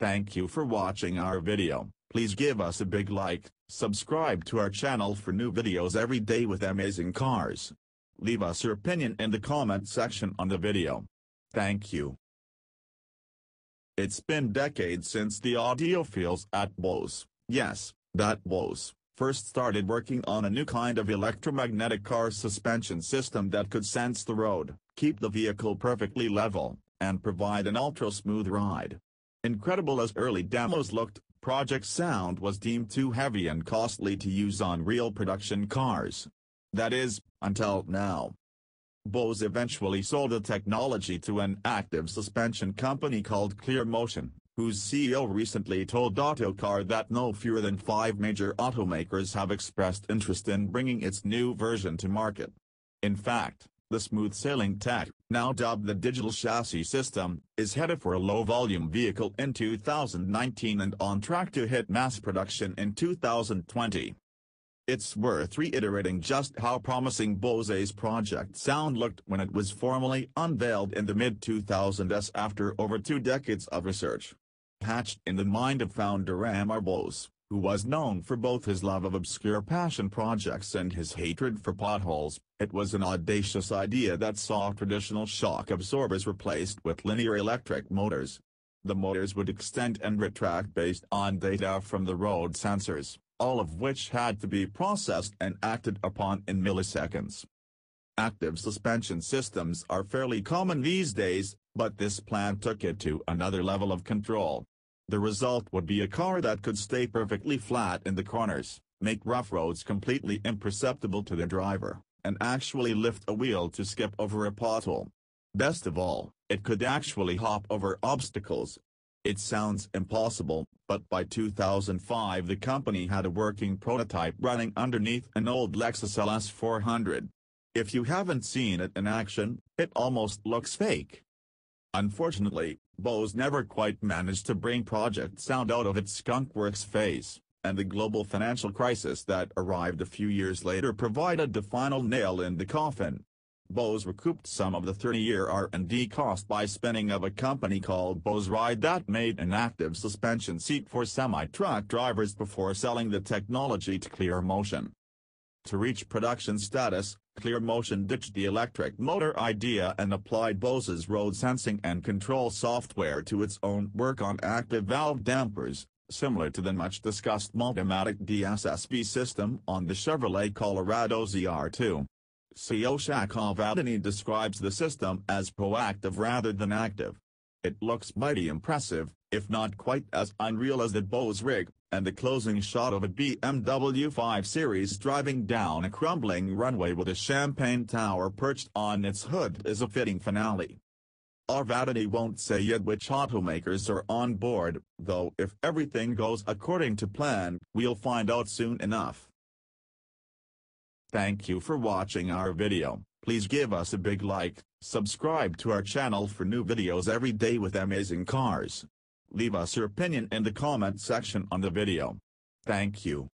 Thank you for watching our video, please give us a big like, subscribe to our channel for new videos every day with amazing cars. Leave us your opinion in the comment section on the video. Thank you. It's been decades since the audiophiles at Bose, yes, that Bose, first started working on a new kind of electromagnetic car suspension system that could sense the road, keep the vehicle perfectly level, and provide an ultra-smooth ride. Incredible as early demos looked, Project Sound was deemed too heavy and costly to use on real production cars. That is, until now. Bose eventually sold the technology to an active suspension company called ClearMotion, whose CEO recently told Autocar that no fewer than five major automakers have expressed interest in bringing its new version to market. In fact, the smooth-sailing tech, now dubbed the Digital Chassis System, is headed for a low-volume vehicle in 2019 and on track to hit mass production in 2020. It's worth reiterating just how promising Bose's Project Sound looked when it was formally unveiled in the mid-2000s after over two decades of research. Hatched in the mind of founder Amar Bose, who was known for both his love of obscure passion projects and his hatred for potholes, it was an audacious idea that saw traditional shock absorbers replaced with linear electric motors. The motors would extend and retract based on data from the road sensors all of which had to be processed and acted upon in milliseconds. Active suspension systems are fairly common these days, but this plan took it to another level of control. The result would be a car that could stay perfectly flat in the corners, make rough roads completely imperceptible to the driver, and actually lift a wheel to skip over a pothole. Best of all, it could actually hop over obstacles, it sounds impossible, but by 2005 the company had a working prototype running underneath an old Lexus LS 400. If you haven't seen it in action, it almost looks fake. Unfortunately, Bose never quite managed to bring Project Sound out of its skunkworks phase, and the global financial crisis that arrived a few years later provided the final nail in the coffin. Bose recouped some of the 30-year R&D cost by spinning of a company called Bose Ride that made an active suspension seat for semi-truck drivers before selling the technology to ClearMotion. To reach production status, ClearMotion ditched the electric motor idea and applied Bose's road sensing and control software to its own work on active valve dampers, similar to the much-discussed Multimatic DSSV system on the Chevrolet Colorado ZR2. CEO Shakeel Avadhany describes the system as proactive rather than active. It looks mighty impressive, if not quite as unreal as the Bose rig, and the closing shot of a BMW 5 Series driving down a crumbling runway with a champagne tower perched on its hood is a fitting finale. Avadhany won't say yet which automakers are on board, though if everything goes according to plan, we'll find out soon enough. Thank you for watching our video, please give us a big like, subscribe to our channel for new videos every day with amazing cars. Leave us your opinion in the comment section on the video. Thank you.